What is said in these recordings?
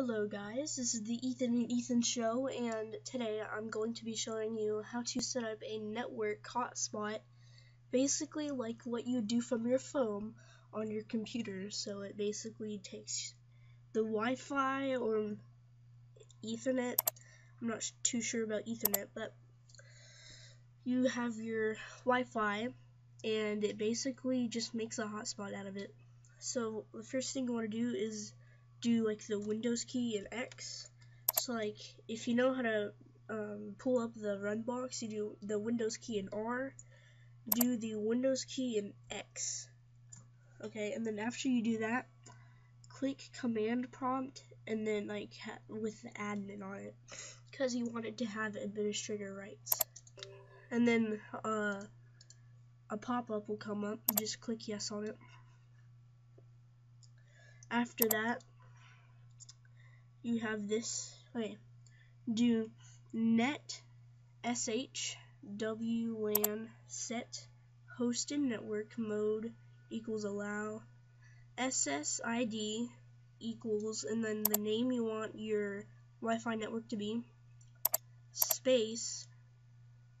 Hello guys, this is the Ethan and Ethan show and today I'm going to be showing you how to set up a network hotspot basically like what you do from your phone on your computer. So it basically takes the Wi-Fi or Ethernet. I'm not too sure about Ethernet but you have your Wi-Fi and it basically just makes a hotspot out of it. So the first thing you want to do is do like the Windows key and X. So like if you know how to um, pull up the run box, you do the Windows key and R, do the Windows key and X. Okay, and then after you do that, click command prompt and then like with the admin on it because you want it to have administrator rights. And then uh, a pop-up will come up. Just click yes on it. After that, you have this, okay, do net sh wlan set hosted network mode equals allow ssid equals and then the name you want your Wi-Fi network to be space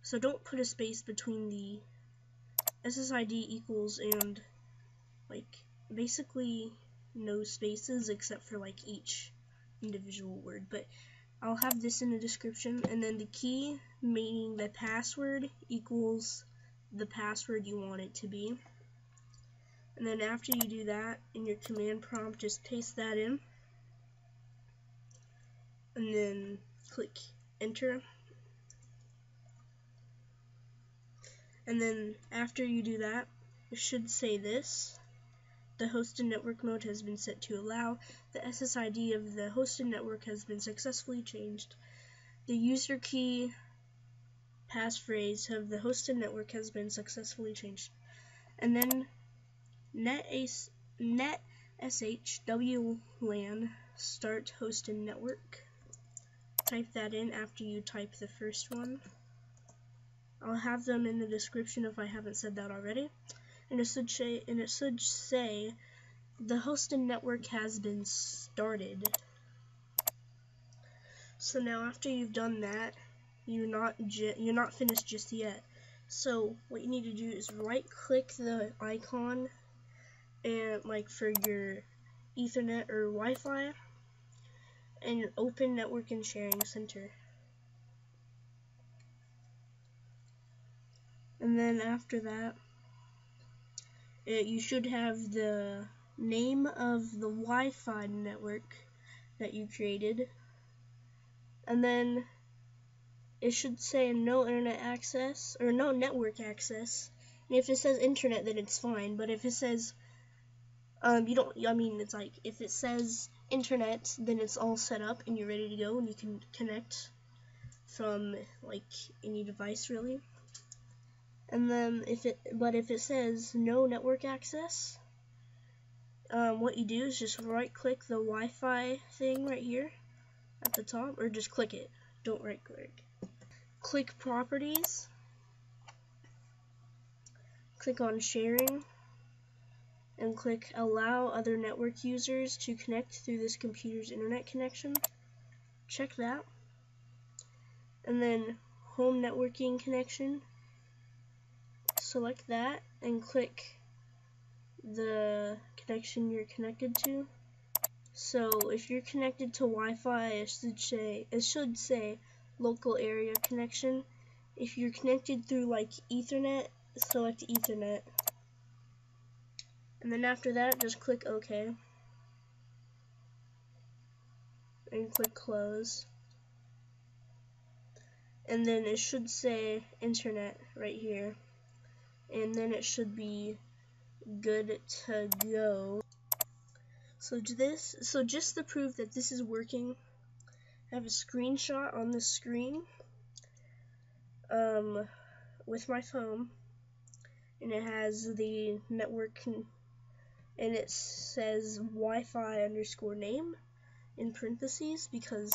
so don't put a space between the SSID equals and like basically no spaces except for like each individual word, but I'll have this in the description. And then the key, meaning the password, equals the password you want it to be. And then after you do that, in your command prompt, just paste that in. And then click enter. And then after you do that, it should say this. The hosted network mode has been set to allow. The SSID of the hosted network has been successfully changed. The user key passphrase of the hosted network has been successfully changed. And then net, SHWLAN start hosted network. Type that in after you type the first one. I'll have them in the description if I haven't said that already and it should say, and it should say the hosted network has been started. So now after you've done that, you're not you're not finished just yet. So what you need to do is right click the icon and like for your Ethernet or Wi-Fi and open network and sharing center. And then after that you should have the name of the Wi-Fi network that you created. And then it should say no internet access or no network access. And if it says internet then it's fine but if it says um, you don't I mean it's like if it says internet then it's all set up and you're ready to go and you can connect from like any device really and then if it but if it says no network access um, what you do is just right click the Wi-Fi thing right here at the top or just click it. Don't right click click properties. Click on sharing. And click allow other network users to connect through this computer's internet connection. Check that. And then home networking connection select that and click the connection you're connected to. So if you're connected to Wi-Fi, it should say it should say local area connection. If you're connected through like Ethernet, select Ethernet. And then after that, just click OK. And click close. And then it should say internet right here and then it should be good to go. So this, so just to prove that this is working, I have a screenshot on the screen um, with my phone, and it has the network, and it says Wi-Fi underscore name in parentheses because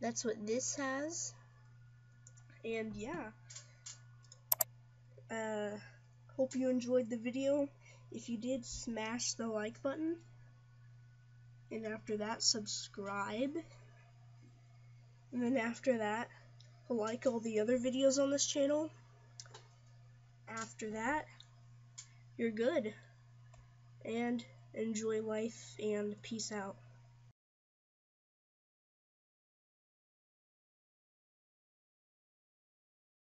that's what this has. And yeah. Uh, Hope you enjoyed the video. If you did, smash the like button. and after that subscribe and then after that like all the other videos on this channel after that you're good and enjoy life and peace out